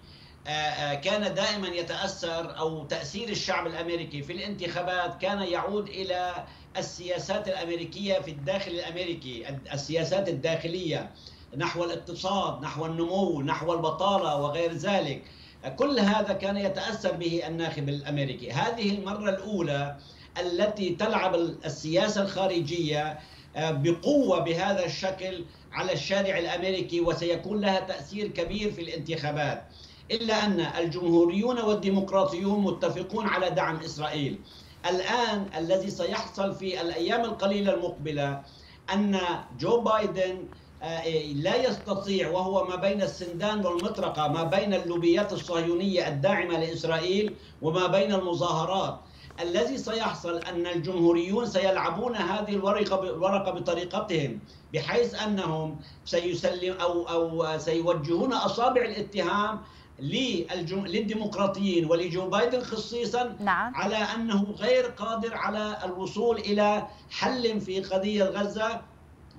كان دائما يتأثر أو تأثير الشعب الأمريكي في الانتخابات كان يعود إلى السياسات الأمريكية في الداخل الأمريكي السياسات الداخلية. نحو الاقتصاد نحو النمو نحو البطالة وغير ذلك. كل هذا كان يتأثر به الناخب الأمريكي. هذه المرة الأولى التي تلعب السياسة الخارجية آه، بقوة بهذا الشكل على الشارع الأمريكي وسيكون لها تأثير كبير في الانتخابات. إلا أن الجمهوريون والديمقراطيون متفقون على دعم إسرائيل. الآن الذي سيحصل في الأيام القليلة المقبلة أن جو بايدن لا يستطيع وهو ما بين السندان والمطرقة ما بين اللوبيات الصهيونية الداعمة لإسرائيل وما بين المظاهرات الذي سيحصل أن الجمهوريون سيلعبون هذه الورقة الورقة بطريقتهم بحيث أنهم سيسلم أو أو سيوجهون أصابع الاتهام للديمقراطيين ولجو بايدن خصيصا نعم. على أنه غير قادر على الوصول إلى حل في قضية غزة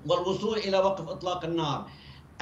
والوصول إلى وقف إطلاق النار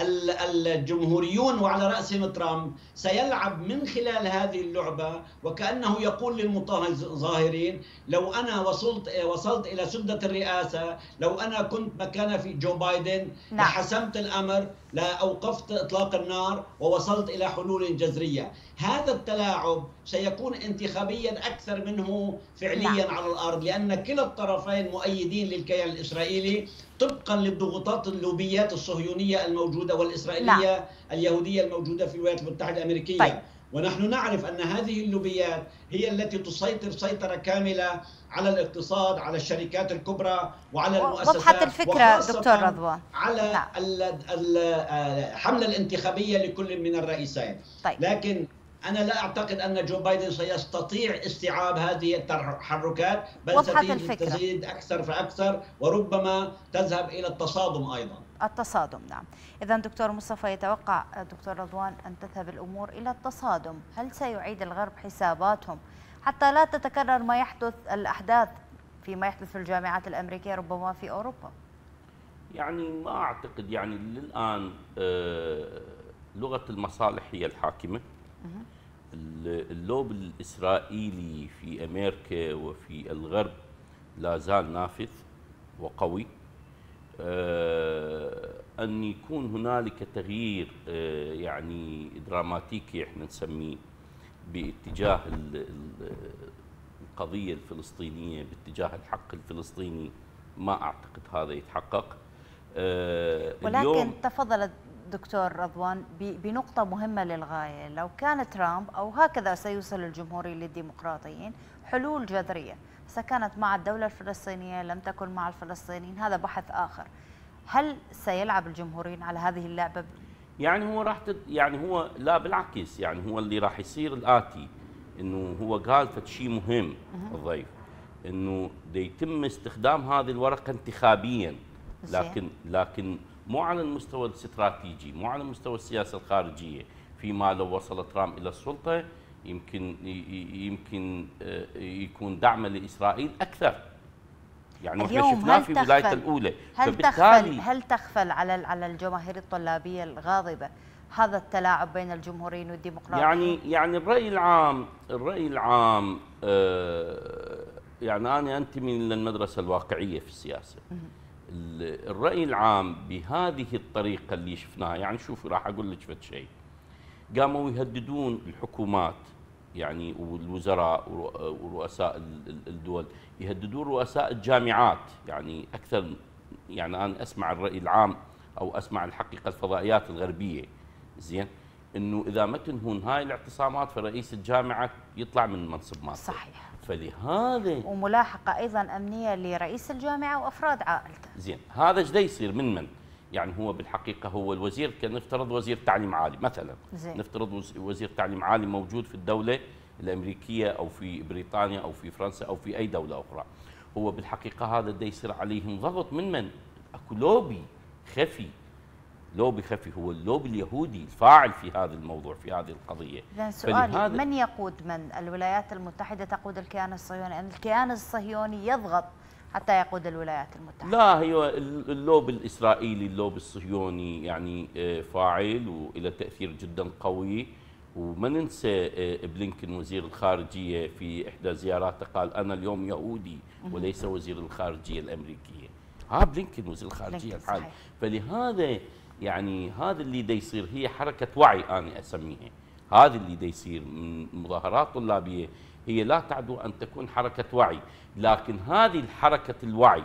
الجمهوريون وعلى رأسهم ترامب سيلعب من خلال هذه اللعبة وكأنه يقول للمتظاهرين لو أنا وصلت وصلت إلى سدة الرئاسة لو أنا كنت مكان في جو بايدن نعم. لحسمت الأمر لأوقفت إطلاق النار ووصلت إلى حلول جذرية هذا التلاعب سيكون انتخابيا أكثر منه فعليا نعم. على الأرض لأن كلا الطرفين مؤيدين للكيان الإسرائيلي طبقا للضغوطات اللوبيات الصهيونية الموجودة والإسرائيلية نعم. اليهودية الموجودة في الولايات المتحدة الأمريكية طيب. ونحن نعرف أن هذه اللوبيات هي التي تسيطر سيطرة كاملة على الاقتصاد على الشركات الكبرى وعلى المؤسسات وضحت الفكرة دكتور رضوان على نعم. الحملة الانتخابية لكل من الرئيسين طيب. لكن أنا لا أعتقد أن جو بايدن سيستطيع استيعاب هذه التحركات بل ستزيد أكثر فأكثر وربما تذهب إلى التصادم أيضا. التصادم نعم. إذا دكتور مصطفى يتوقع دكتور رضوان أن تذهب الأمور إلى التصادم. هل سيعيد الغرب حساباتهم؟ حتى لا تتكرر ما يحدث الأحداث فيما يحدث في الجامعات الأمريكية ربما في أوروبا. يعني ما أعتقد يعني للآن آه، لغة المصالح هي الحاكمة. اللوب الإسرائيلي في أمريكا وفي الغرب لا زال نافذ وقوي. آه، أن يكون هنالك تغيير آه، يعني دراماتيكي إحنا نسميه باتجاه القضية الفلسطينية باتجاه الحق الفلسطيني ما أعتقد هذا يتحقق. آه، ولكن تفضل دكتور رضوان بنقطة مهمة للغاية. لو كان ترامب أو هكذا سيوصل الجمهوري للديمقراطيين حلول جذرية. كانت مع الدولة الفلسطينية لم تكن مع الفلسطينيين هذا بحث آخر. هل سيلعب الجمهوريين على هذه اللعبة؟ يعني هو راح تد... يعني هو لا بالعكس. يعني هو اللي راح يصير الآتي. إنه هو قال فد شيء مهم الضيف. إنه يتم استخدام هذه الورقة انتخابيا. لكن لكن مو على المستوى الاستراتيجي مو على مستوى السياسة الخارجية. فيما لو وصل ترامب إلى السلطة يمكن يمكن آه، يكون دعمه لإسرائيل أكثر. يعني إحنا شفناه في ولايته الأولى. هل تخفل هل تخفل على على الجماهير الطلابية الغاضبة؟ هذا التلاعب بين الجمهوريين والديمقراطيين. يعني يعني الرأي العام الرأي العام آه يعني أنا أنتمي للمدرسه الواقعية في السياسة. الرأي العام بهذه الطريقة اللي شفناها يعني شوفي راح أقول لك فد شيء. قاموا يهددون الحكومات يعني والوزراء ورؤساء الدول يهددون رؤساء الجامعات. يعني أكثر يعني أنا أسمع الرأي العام أو أسمع الحقيقة الفضائيات الغربية. زين؟ إنه إذا ما تنهون هاي الاعتصامات فرئيس الجامعة يطلع من منصب مالته. صحيح. فلهذا وملاحقة أيضا أمنية لرئيس الجامعة وأفراد عائلته. زين هذا إيش يصير؟ من من؟ يعني هو بالحقيقة هو الوزير كان نفترض وزير تعليم عالي مثلا. زين. نفترض وزير تعليم عالي موجود في الدولة الأمريكية أو في بريطانيا أو في فرنسا أو في أي دولة أخرى. هو بالحقيقة هذا دا يصير عليهم ضغط من من؟ اكو لوبي خفي. لوبي خفي هو اللوبي اليهودي الفاعل في هذا الموضوع في هذه القضية. اذا سؤالي من يقود من؟ الولايات المتحدة تقود الكيان الصهيوني أن الكيان الصهيوني يضغط حتى يقود الولايات المتحدة. لا هي اللوب الإسرائيلي اللوب الصهيوني يعني آه، فاعل وإلى تأثير جدا قوي. وما ننسى آه، بلينكن وزير الخارجية في إحدى زياراته قال أنا اليوم يهودي وليس وزير الخارجية الأمريكية. ها بلينكن وزير الخارجية الحالي. فلهذا يعني هذا اللي دا يصير هي حركة وعي أنا أسميها. هذا اللي دا يصير من مظاهرات طلابية. هي لا تعدو أن تكون حركة وعي لكن هذه الحركة الوعي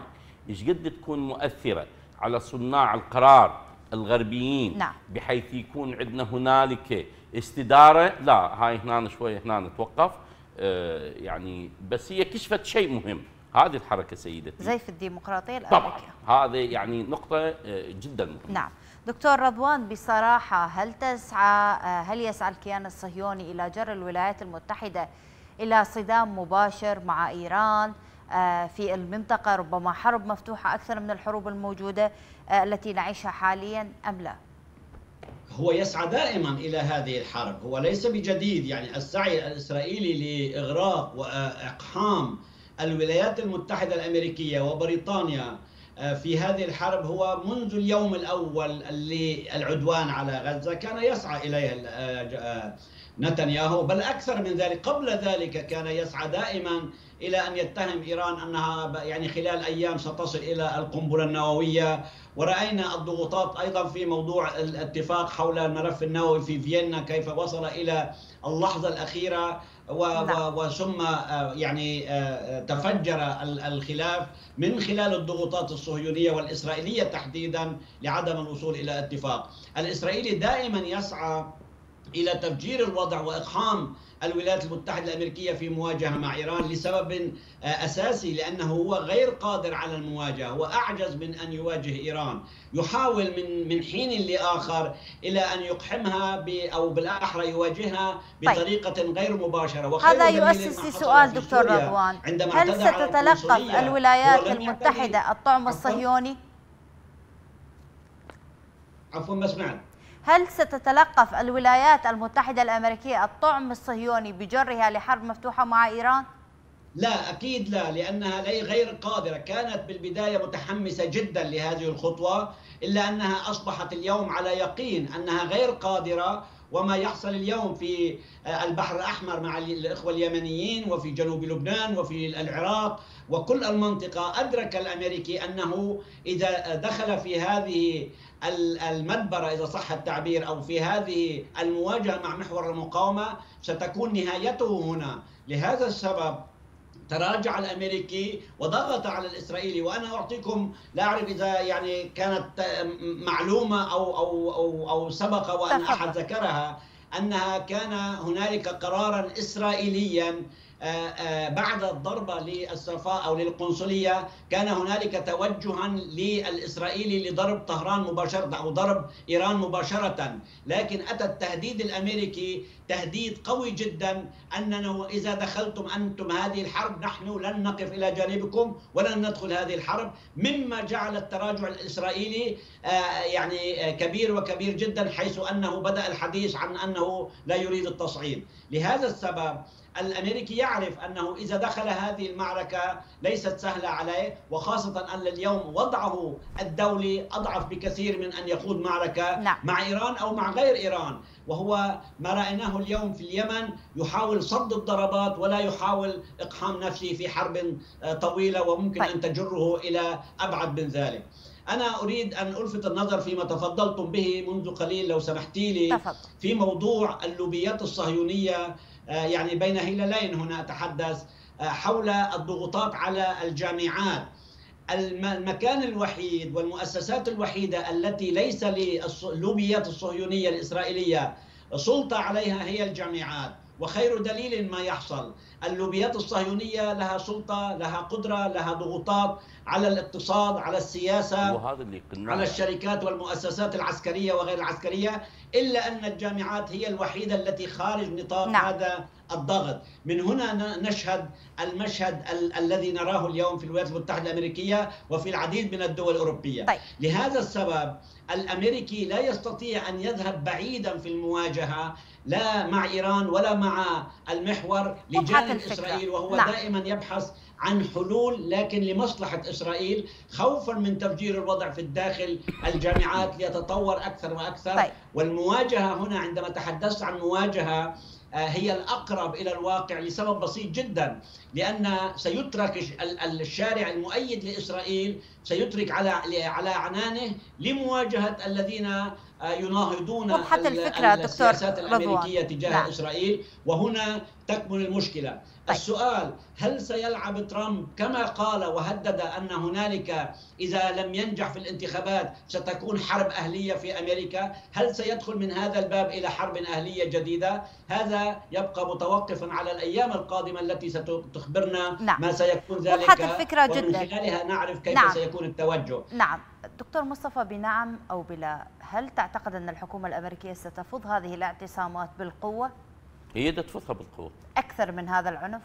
إيش قد تكون مؤثرة على صناع القرار الغربيين؟ نعم. بحيث يكون عندنا هنالك استدارة. لا هاي هنا شوية هنا نتوقف آه يعني بس هي كشفت شيء مهم. هذه الحركة سيدتي. زي في الديمقراطية طبعا. الامريكيه هذا يعني نقطة آه، جدا مهمة. نعم. دكتور رضوان بصراحة هل تسعى آه، هل يسعى الكيان الصهيوني إلى جر الولايات المتحدة إلى صدام مباشر مع إيران آه، في المنطقة ربما حرب مفتوحة أكثر من الحروب الموجودة آه، التي نعيشها حاليا أم لا؟ هو يسعى دائما إلى هذه الحرب، هو ليس بجديد يعني السعي الإسرائيلي لإغراق وإقحام الولايات المتحدة الأمريكية وبريطانيا في هذه الحرب هو منذ اليوم الأول للعدوان على غزة كان يسعى إليه آه، آه، نتنياهو. بل أكثر من ذلك قبل ذلك كان يسعى دائما إلى أن يتهم إيران أنها ب- يعني خلال أيام ستصل إلى القنبلة النووية. ورأينا الضغوطات أيضا في موضوع الاتفاق حول الملف النووي في فيينا كيف وصل إلى اللحظة الأخيرة. وثم آه، يعني آه، تفجر ال- الخلاف من خلال الضغوطات الصهيونية والإسرائيلية تحديدا لعدم الوصول إلى اتفاق. الإسرائيلي دائما يسعى إلى تفجير الوضع وإقحام الولايات المتحدة الأمريكية في مواجهة مع إيران لسبب آه، أساسي لأنه هو غير قادر على المواجهة هو أعجز من أن يواجه إيران يحاول من من حين لآخر إلى أن يقحمها ب أو بالأحرى يواجهها طيب. بطريقة غير مباشرة وخير هذا يؤسس سؤال دكتور رضوان عندما هل ستتلقف الولايات المتحدة الطعم؟ الصهيوني؟ عفوا ما سمعت هل ستتلقف الولايات المتحدة الأمريكية الطعم الصهيوني بجرها لحرب مفتوحة مع إيران؟ لا أكيد لا لأنها لي- غير قادرة. كانت بالبداية متحمسة جدا لهذه الخطوة إلا أنها أصبحت اليوم على يقين أنها غير قادرة. وما يحصل اليوم في آه، البحر الأحمر مع ال- الإخوة اليمنيين وفي جنوب لبنان وفي العراق وكل المنطقة. أدرك الأمريكي أنه إذا دخل في هذه ال- المدبرة إذا صح التعبير أو في هذه المواجهة مع محور المقاومة ستكون نهايته هنا لهذا السبب تراجع الأمريكي وضغط على الإسرائيلي وأنا أعطيكم لا أعرف إذا يعني كانت معلومة أو أو أو أو سبق وأن. أحد ذكرها أنها كان هنالك قرارا إسرائيليا بعد الضربة للصفاء أو للقنصلية كان هنالك توجها للإسرائيلي لضرب طهران مباشره أو ضرب إيران مباشرة. لكن أتى التهديد الأمريكي تهديد قوي جدا أننا إذا دخلتم أنتم هذه الحرب نحن لن نقف إلى جانبكم ولن ندخل هذه الحرب. مما جعل التراجع الإسرائيلي آه، يعني آه، كبير وكبير جدا حيث أنه بدأ الحديث عن أنه لا يريد التصعيد. لهذا السبب الأمريكي يعرف أنه إذا دخل هذه المعركة ليست سهلة عليه وخاصة أن اليوم وضعه الدولي أضعف بكثير من أن يخوض معركة نعم. مع إيران أو مع غير إيران وهو ما رأيناه اليوم في اليمن يحاول صد الضربات ولا يحاول إقحام نفسه في حرب آه، طويلة وممكن طيب. أن تجره إلى أبعد من ذلك. أنا أريد أن ألفت النظر فيما تفضلتم به منذ قليل لو سمحتي لي في موضوع اللوبيات الصهيونية آه، يعني بين هلالين هنا أتحدث آه، حول الضغوطات على الجامعات. الم- المكان الوحيد والمؤسسات الوحيدة التي ليس للوبيات الصهيونية الإسرائيلية سلطة عليها هي الجامعات. وخير دليل ما يحصل اللوبيات الصهيونية لها سلطة لها قدرة لها ضغوطات على الاقتصاد على السياسة وهذا اللي على الشركات والمؤسسات العسكرية وغير العسكرية إلا أن الجامعات هي الوحيدة التي خارج نطاق نعم. هذا الضغط من هنا نشهد المشهد ال الذي نراه اليوم في الولايات المتحدة الأمريكية وفي العديد من الدول الأوروبية طيب. لهذا السبب الأمريكي لا يستطيع أن يذهب بعيدا في المواجهة لا مع إيران ولا مع المحور لجانب إسرائيل وهو نعم. دائما يبحث عن حلول لكن لمصلحة إسرائيل خوفا من تفجير الوضع في الداخل الجامعات ليتطور أكثر وأكثر طيب. والمواجهة هنا عندما تحدثت عن مواجهة هي الأقرب إلى الواقع لسبب بسيط جدا لأن سيترك الشارع المؤيد لإسرائيل سيترك على على عنانه لمواجهة الذين آه، يناهضون السياسات الأمريكية تجاه نعم. إسرائيل وهنا تكمن المشكلة طيب. السؤال هل سيلعب ترامب كما قال وهدد أن هنالك إذا لم ينجح في الانتخابات ستكون حرب أهلية في أمريكا هل سيدخل من هذا الباب إلى حرب أهلية جديدة هذا يبقى متوقفا على الأيام القادمة التي ستخبرنا نعم. ما سيكون ذلك الفكرة ومن جدا. خلالها نعرف كيف نعم. سيكون التوجه نعم دكتور مصطفى بنعم أو بلا هل تعتقد أن الحكومة الأمريكية ستفض هذه الاعتصامات بالقوة؟ هي تفضها بالقوة. أكثر من هذا العنف؟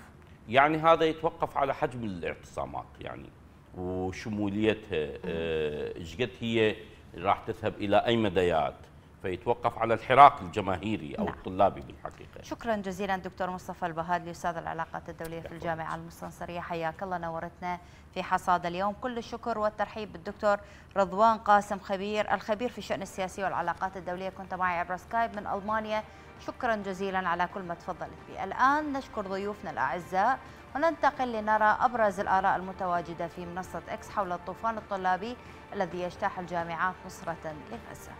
يعني هذا يتوقف على حجم الاعتصامات يعني وشموليتها آه، إيش قد هي راح تذهب إلى أي مديات؟ فيتوقف على الحراك الجماهيري أو نعم. الطلابي بالحقيقة. شكرا جزيلا دكتور مصطفى البهادلي أستاذ العلاقات الدولية في الجامعة المستنصرية. حياك الله نورتنا في حصاد اليوم. كل الشكر والترحيب بالدكتور رضوان قاسم خبير الخبير في الشأن السياسي والعلاقات الدولية. كنت معي عبر سكايب من ألمانيا شكرا جزيلا على كل ما تفضلت به. الآن نشكر ضيوفنا الأعزاء وننتقل لنرى أبرز الآراء المتواجدة في منصة إكس حول الطوفان الطلابي الذي يجتاح الجامعات نصره لغزه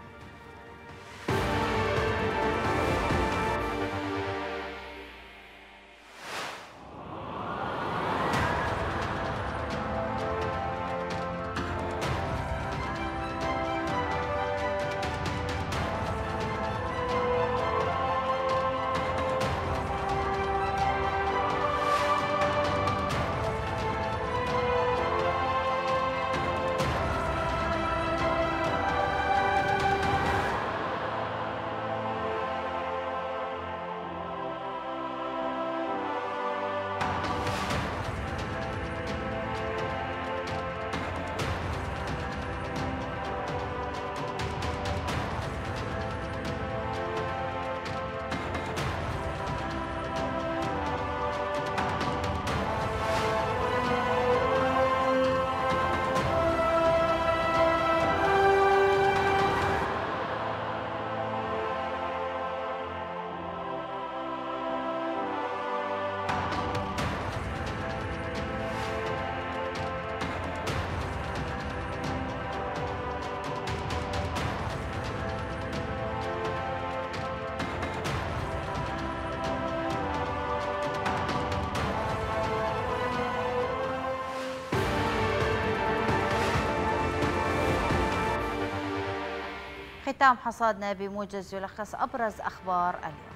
ختام حصادنا بموجز يلخص أبرز أخبار اليوم.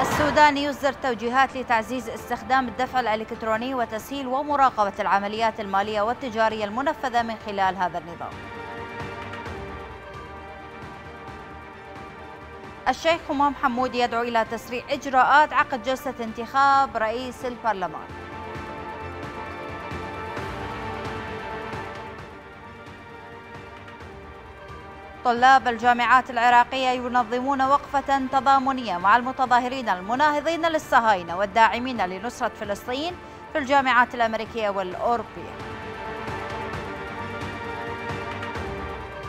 السودان يصدر توجيهات لتعزيز استخدام الدفع الإلكتروني وتسهيل ومراقبة العمليات المالية والتجارية المنفذة من خلال هذا النظام. الشيخ همام حمود يدعو إلى تسريع إجراءات عقد جلسة انتخاب رئيس البرلمان. طلاب الجامعات العراقية ينظمون وقفة تضامنية مع المتظاهرين المناهضين للصهاينة والداعمين لنصرة فلسطين في الجامعات الأمريكية والأوروبية.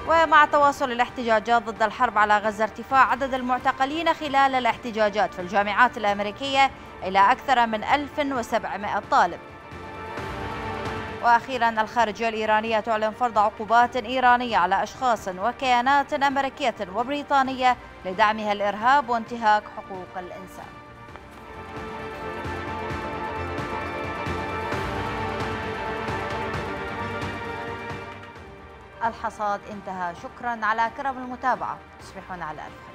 ومع تواصل الاحتجاجات ضد الحرب على غزة ارتفاع عدد المعتقلين خلال الاحتجاجات في الجامعات الأمريكية إلى أكثر من 1700 طالب. وأخيرا الخارجية الإيرانية تعلن فرض عقوبات إيرانية على أشخاص وكيانات أمريكية وبريطانية لدعمها الإرهاب وانتهاك حقوق الإنسان. الحصاد انتهى. شكرا على كرم المتابعة. تصبحون على ألف